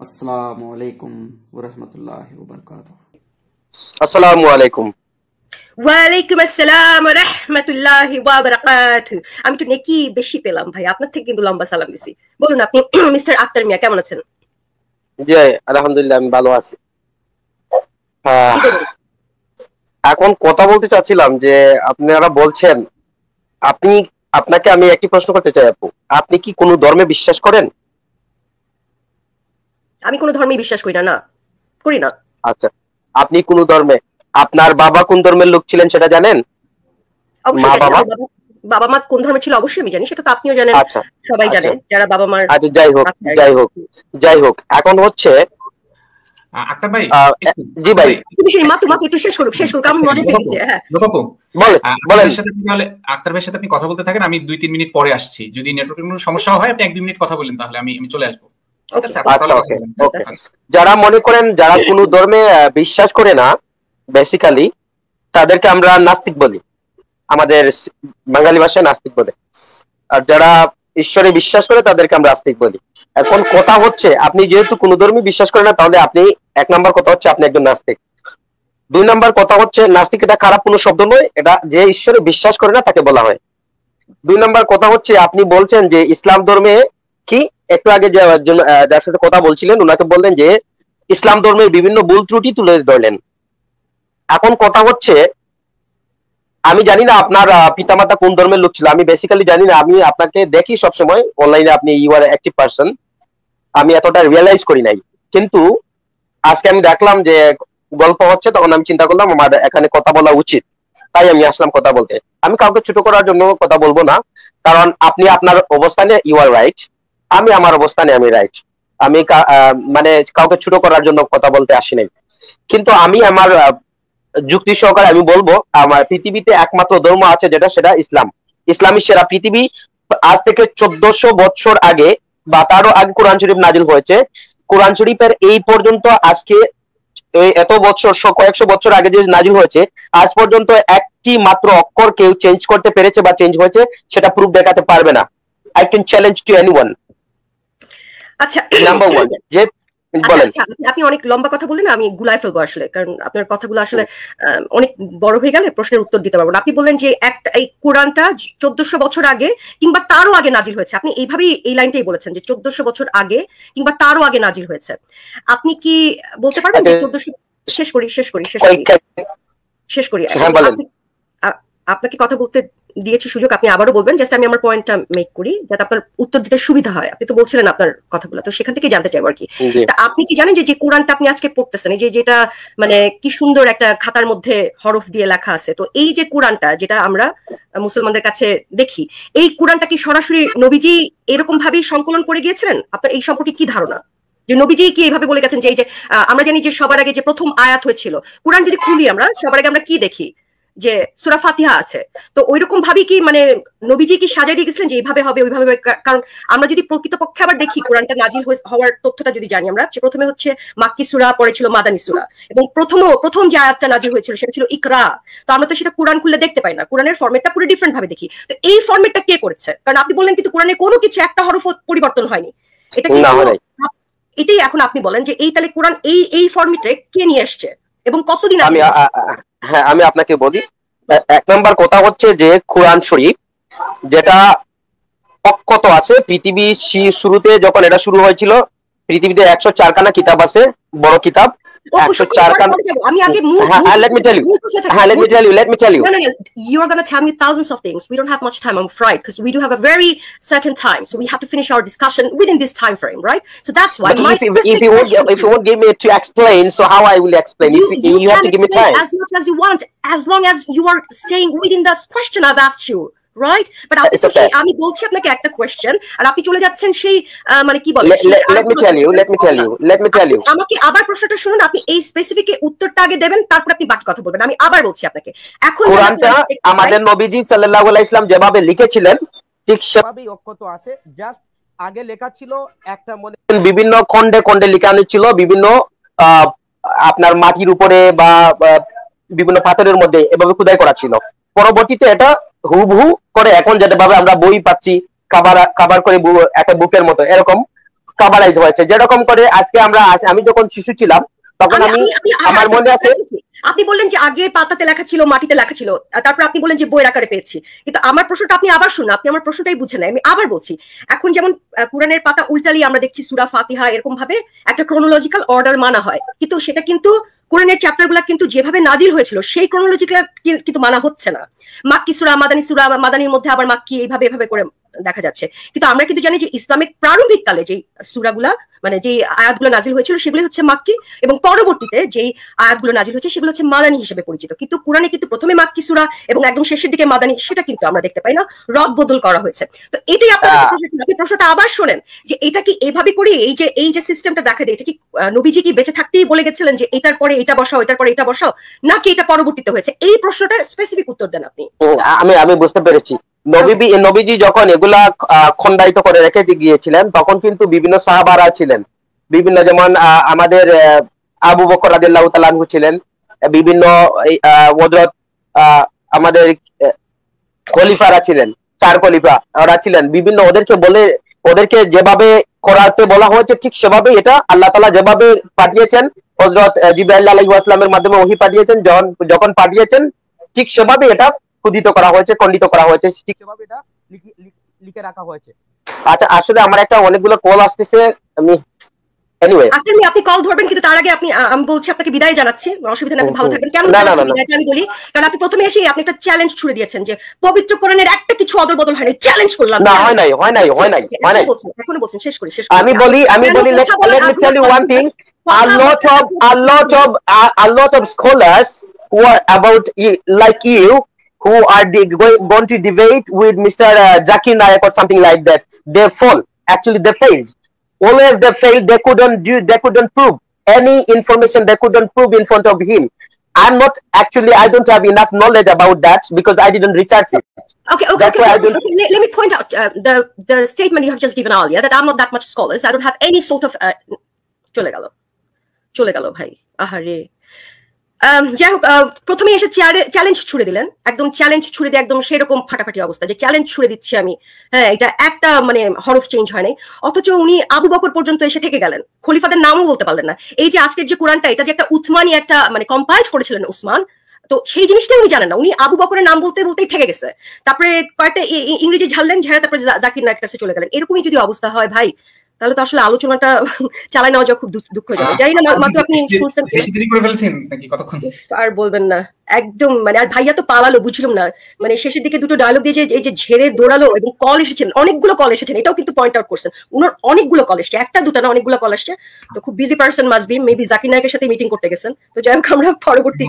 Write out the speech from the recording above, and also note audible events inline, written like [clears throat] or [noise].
আসসালামু আলাইকুম ওরহমতুল্লাহ আসসালামু আলাইকুম। ওয়ালাইকুম আসসালাম রহমতুল্লাহ আমি তো নেকি বেশি পেলাম ভাই আপনার থেকে কিন্তু লম্বা সালাম দিছি। বলুন আপনি [clears throat] মিস্টার আক্তার মিয়া কেমন আছেন? জি আলহামদুলিল্লাহ আমি ভালো আছি। এখন কথা বলতে চাচ্ছিলাম যে আপনারা বলছেন আপনি আপনাকে আমি একটি প্রশ্ন করতে চাই আপু। আপনি কি কোনো ধর্মে বিশ্বাস করেন? আমি কোনো ধর্মে বিশ্বাস করি না না করি না আচ্ছা আপনি কোন ধর্মে আপনার বাবা কোন ধর্মের লোক ছিলেন সেটা জানেন মা বাবা? মা কোন ধর্মের ছিল অবশ্যই আমি জানি সেটা তো আপনিও জানেন আচ্ছা সবাই জানে আচ্ছা। যারা বাবা মার আচ্ছা যাই হোক। যাই হোক যাই হোক এখন হচ্ছে আক্তার ভাই জি ভাই। তুমি শুনি মাতু মাতু একটু শেষ করুক শেষ করুক আমি পেয়েছি হ্যাঁ বলেন আক্তারের সাথে আপনি তাহলে আক্তার ভাইয়ের সাথে আপনি কথা বলতে থাকেন আমি দুই তিন মিনিট পরে আসছি যদি নেটওয়ার্কের কোনো সমস্যা হয় আপনি এক দুই মিনিট কথা বলেন তাহলে আমি আমি চলে আসব আচ্ছা আচ্ছা। যারা মনে করেন যারা কোনো ধর্মে বিশ্বাস করে না বেসিক্যালি তাদেরকে আমরা নাস্তিক বলি। আমাদের বাঙালি ভাষায় নাস্তিক বলে। আর যারা ঈশ্বরে বিশ্বাস করে তাদেরকে আমরা আস্তিক বলি। এখন কথা হচ্ছে আপনি যেহেতু কোনো ধর্মে বিশ্বাস করেন না তাহলে আপনি এক নম্বর কথা হচ্ছে আপনি একজন নাস্তিক। দুই নম্বর কথা হচ্ছে নাস্তিক এটা খারাপ কোনো শব্দ নয় এটা যে ঈশ্বরে বিশ্বাস করে না তাকে বলা হয়। দুই নম্বর কথা হচ্ছে আপনি বলছেন যে ইসলাম ধর্মে কি একটু আগে যার সাথে কথা বলছিলেন ওনাকে বললেন যে, ইসলাম ধর্মের বিভিন্ন ভুল ত্রুটি তুলে ধরলেন। এখন কথা হচ্ছে, আমি জানি না আপনার পিতামাতা কোন ধর্মের লোক ছিল। আমি বেসিক্যালি জানি না, আমি আপনাকে দেখি সবসময় অনলাইনে আপনি ইউ আর অ্যাক্টিভ পার্সন আমি এতটা রিয়েলাইজ করি নাই। কিন্তু, আজকে আমি দেখলাম যে, গল্প হচ্ছে, তখন আমি চিন্তা করলাম, আমার এখানে কথা বলা উচিত। তাই আমি আসলাম কথা বলতে। আমি কাউকে ছোট করার জন্য কথা বলব না। কারণ আপনি আপনার অবস্থানে ইউ আর রাইট আমি আমার অবস্থানে আমি রাইট আমি মানে কাউকে ছোট করার জন্য কথা বলতে আসি নাই। কিন্তু আমি আমার যুক্তি সহকারে আমি বলব, আমার পৃথিবীতে একমাত্র ধর্ম আছে যেটা, সেটা ইসলাম। ইসলামী সেরা পৃথিবী আজ থেকে চোদ্দশো বছর আগে বা তারও আগে কোরআন শরীফ নাজিল হয়েছে। কোরআন শরীফের এই পর্যন্ত আজকে এত বছর কয়েকশো বছর আগে যে নাজিল হয়েছে, আজ পর্যন্ত একটি মাত্র অক্ষর কেউ চেঞ্জ করতে পেরেছে বা চেঞ্জ হয়েছে, সেটা প্রুফ দেখাতে পারবে না। I can challenge to anyone আচ্ছা নাম্বার ওয়ান যে বলেন। আপনি- অনেক লম্বা কথা বললেন আমি গুলাই ফেলব আসলে কারণ আপনার কথাগুলো আসলে অনেক বড় হয়ে গেলে প্রশ্নের উত্তর দিতে পারব না। আপনি বললেন যে একটা এই কোরআনটা চোদ্দশো বছর আগে কিংবা তারও আগে নাজিল হয়েছে। আপনি এইভাবেই এই লাইনটাই বলেছেন যে চোদ্দশো বছর আগে কিংবা তারও আগে নাজিল হয়েছে। আপনি কি বলতে পারবেন যে আচ্ছা। চোদ্দশো শেষ করি শেষ করি শেষ করি। শেষ করি। হ্যাঁ, আপনাকে কথা বলতে দিয়েছি সুযোগ আপনি আবারও বলবেন জাস্ট আমি আমার পয়েন্টটা মেক করি যাতে আপনার উত্তর দিতে সুবিধা হয়। আপনি তো বলছিলেন আপনার কথাগুলো তো সেখান থেকে জানতে চাইব আর কি। আপনি কি জানেন যে যে কোরআনটা আপনি আজকে পড়তেছেন এই যে যেটা মানে কি সুন্দর একটা খাতার মধ্যে হরফ দিয়ে লেখা আছে তো এই যে কোরআনটা যেটা আমরা মুসলমানদের কাছে দেখি এই কোরআনটা কি সরাসরি নবীজি এরকম ভাবেই সংকলন করে গিয়েছিলেন? আপনার এই সম্পর্কে কি ধারণা? যে নবীজি কি এইভাবে বলে গেছেন যে এই যে আমরা জানি যে সবার আগে যে প্রথম আয়াত হয়েছিল কোরআন যদি খুলি আমরা সবার আগে আমরা কি দেখি? যে সুরা ফাতিহা আছে। তো ওইরকম ভাবে কি মানে নবীজি কি সাজাই দিয়ে গেছিলেন যে এইভাবে হবে ওইভাবে কারণ আমরা যদি প্রকৃতপক্ষে আবার দেখি কোরআনটা নাজিল হওয়ার তথ্যটা যদি জানি আমরা প্রথমে হচ্ছে মাক্কি সুরা পরে ছিল মাদানী সুরা। এবং প্রথম প্রথম যে আয়াতটা নাজিল হয়েছিল সেটা ছিল ইকরা। তো আমরা তো সেটা কোরআন খুললে দেখতে পাই না। কোরআনের ফর্মেটটা পুরো ডিফারেন্ট ভাবে দেখি। তো এই ফর্মেটটা কে করেছে? কারণ আপনি বললেন কিন্তু কোরআনে কোনো কিছু একটা হরফ পরিবর্তন হয়নি। এটা কিন্তু এটাই এখন আপনি বলেন যে এই তাহলে কোরআন এই এই ফর্মেটে কে নিয়ে আসছে এবং কতদিন আমি হ্যাঁ আমি আপনাকে বলি এক নম্বর কথা হচ্ছে যে কোরআন শরীফ যেটা অক্ষত আছে পৃথিবী শুরুতে যখন এটা শুরু হয়েছিল পৃথিবীতে একশো চারখানা কিতাব আছে বড় কিতাব ও, একশো ওসব চার পরে খান পরে যাবো। আমি আগে মূল হ্যাঁ, মূল হ্যাঁ, let me tell you. মূল প্রশ্নে থাকি। হ্যাঁ লেট মি মূল- tell you let me tell you No, no, no. You're going to tell me thousands of things. We don't have much time, I'm afraid, because we do have a very certain time. So we have to finish our discussion within this time frame, right? So that's why But my if you, if specific you won't question if you won't give me to explain, so how I will explain? you, if you you, have can to give me explain time. as much as you want, as long as you are staying within that question I've asked you. Right? But আপনি তো আমি বলছি আপনাকে একটা question আর আপনি চলে যাচ্ছেন সেই মানে কি বলে me আরেকটা tell you. Let me tell you. Let me tell you. আমাকে আবার প্রশ্নটা শুনুন আপনি এই স্পেসিফিক উত্তরটা আগে দেবেন তারপর আপনি বাকি কথা বলবেন আমি আবার বলছি আপনাকে এখন কোরআনটা আমাদের নবীজি সাল্লাল্লাহু আলাইহি ইসলাম যেভাবে লিখেছিলেন ঠিক সেভাবেই অক্ষত আছে জাস্ট আগে লেখা ছিল একটা মনে করেন বিভিন্ন খন্ডে খন্ডে লেখানো ছিল বিভিন্ন আহ, আপনার মাটির উপরে বা বা বিভিন্ন পাথরের মধ্যে এভাবে খোদাই করা ছিল পরবর্তীতে এটা হুবহু করে এখন যেটা ভাবে আমরা বই পাচ্ছি কাবার কাবার করে একটা বুকের মতো এরকম কাভারাইজ হয়েছে। যেরকম করে আজকে আমরা আমি যখন শিশু ছিলাম তখন আমি- আমার মনে আছে আপনি বললেন যে আগে পাতাতে লেখা ছিল মাটিতে লেখা ছিল তারপর আপনি বললেন যে বইয়ের আকারে পেয়েছি। কিন্তু আমার প্রশ্নটা আপনি আবার শুনুন আপনি আমার প্রশ্নটাই বুঝে নাই আমি আবার বলছি। এখন যেমন কোরআনের পাতা উল্টালি আমরা দেখছি সুরা ফাতিহা এরকম ভাবে একটা ক্রোনোলজিক্যাল অর্ডার মানা হয়। কিন্তু সেটা কিন্তু কোরআনের চ্যাপ্টারগুলা কিন্তু যেভাবে নাজিল হয়েছিল, সেই ক্রোনোলজিক্যাল কিন্তু মানা হচ্ছে না। মাক্কি সুরা, মাদানী সুরা, মাদানির মধ্যে আবার মাক্কি এইভাবে এভাবে করে দেখা যাচ্ছে। কিন্তু আমরা কিন্তু জানি যে ইসলামিক প্রারম্ভিক কালে যে সুরাগুলা মানে যে আয়াতগুলো নাজিল হয়েছিল সেগুলো হচ্ছে মাক্কি এবং পরবর্তীতে যেই আয়াতগুলো নাজিল হয়েছে সেগুলো হচ্ছে মাদানি হিসেবে পরিচিত। কিন্তু কোরআনে কিন্তু প্রথমে মাক্কি সুরা এবং একদম শেষের দিকে মাদানি সেটা কিন্তু আমরা দেখতে পাই না। রদ বদল করা হয়েছে। তো এটাই আপনার। আপনি প্রশ্নটা আবার শোনেন যে এটা কি এভাবে করে এই যে এই যে সিস্টেমটা দেখা দেয় এটা কি নবীজি কি বেঁচে থাকতেই বলে গেছিলেন যে এটার পরে এটা বসাও এটার পরে এটা বসাও নাকি এটা পরবর্তীতে হয়েছে? এই প্রশ্নটার স্পেসিফিক উত্তর দেন আপনি। আমি আমি বুঝতে পেরেছি। নবীবি নবীজি যখন এগুলা আহ, খন্ডায়িত করে রেখে গিয়েছিলেন তখন কিন্তু বিভিন্ন সাহাবারা ছিলেন। বিভিন্ন যেমন আমাদের আবু বকর রাদিয়াল্লাহু তাআলা ছিলেন বিভিন্ন আহ, আমাদের খলিফারা ছিলেন চার খলিফা ওরা ছিলেন। বিভিন্ন ওদেরকে বলে ওদেরকে যেভাবে করাতে বলা হয়েছে ঠিক সেভাবে এটা আল্লাহ তালা যেভাবে পাঠিয়েছেন হযরত জিব্রাইল আলাইহিস সালামের মাধ্যমে ওহী পাঠিয়েছেন যখন যখন পাঠিয়েছেন ঠিক সেভাবে এটা ক্ষুদিত করা হয়েছে খণ্ডিত করা হয়েছে ঠিক সেভাবে এটা লিখে- রাখা হয়েছে? আচ্ছা আসলে আমার একটা অনেকগুলো কল আসতেছে আমি এনিওয়ে আপনি আপনি কল ধরবেন কিন্তু তার আগে আপনি আমি বলছি আপনাকে বিদায় জানাচ্ছি অসুবিধা নেই ভালো থাকবেন। কেন না, না, জানাচ্ছি না, না। বিদায়টা আমি বলি কারণ আপনি প্রথমে এসেই আপনি একটা চ্যালেঞ্জ ছুড়ে দিয়েছেন যে পবিত্র কোরআনের একটা কিছু অদল বদল হয়নি চ্যালেঞ্জ করলাম না হয় নাই হয় নাই হয় নাই হয় নাই। এখনও বলছেন শেষ করি শেষ আমি বলি আমি বলি let কথা বলার let me tell you আগ্রহ one thing কথা a lot of a lot of a, a lot of scholars who are about like you who are de- going, going to debate with Mr. Uh, Zakir Naik or something like that they fall actually they failed always they failed they couldn't do they couldn't prove any information they couldn't prove in front of him I'm not actually I don't have enough knowledge about that because I didn't research it Okay, okay, That's okay. why I okay, don't- okay. Let, let me point out uh, the the statement you have just given earlier that I'm not that much scholars. I don't have any sort of uh, চলে গেল চলে গেল ভাই আহারে আম, যাই হোক প্রথমে এসে চ্যালেঞ্জ ছুড়ে দিলেন। একদম চ্যালেঞ্জ ছুড়ে দিয়ে একদম সেরকম ফাটাফাটি অবস্থা যে চ্যালেঞ্জ ছুড়ে দিচ্ছি আমি। হ্যাঁ এটা একটা মানে হরফ চেঞ্জ হয় নাই। অথচ উনি আবু বকর পর্যন্ত এসে থেকে গেলেন। খলিফাদের নামও বলতে পারলেন না। এই যে আজকের যে কোরআনটা, এটা যে একটা উথমানি একটা মানে কম্পাইল করেছিলেন উসমান, তো সেই জিনিসটা উনি জানেন না। উনি আবু বকরের নাম বলতে বলতেই ঠেকে গেছে। তারপরে কয়েকটা ইংরেজি ঝাড়লেন, ঝাড়ে তারপরে জাকির নায়ের কাছে চলে গেলেন। এরকমই যদি অবস্থা হয়, ভাই তাহলে তো আসলে আলোচনাটা চালায় নেওয়া যা খুব দুঃখ- দুঃখজনক। জানি না মাত্র আপনি শুনছেন বেশি দেরি করে ফেলছেন নাকি কতক্ষণ? আর বলবেন না। একদম মানে আর ভাইয়া তো পালালো বুঝলাম না। মানে শেষের দিকে দুটো ডায়লগ দিয়ে যে এই যে ঝেড়ে দৌড়ালো এবং কল এসেছেন অনেকগুলো কল এসেছেন এটাও কিন্তু পয়েন্ট আউট করছেন। উনার অনেকগুলো কল এসছে একটা দুটো না অনেকগুলো কল আসছে তো খুব busy person must be maybe Zakir নায়কের সাথে মিটিং করতে গেছেন। তো যাই হোক আমরা পরবর্তী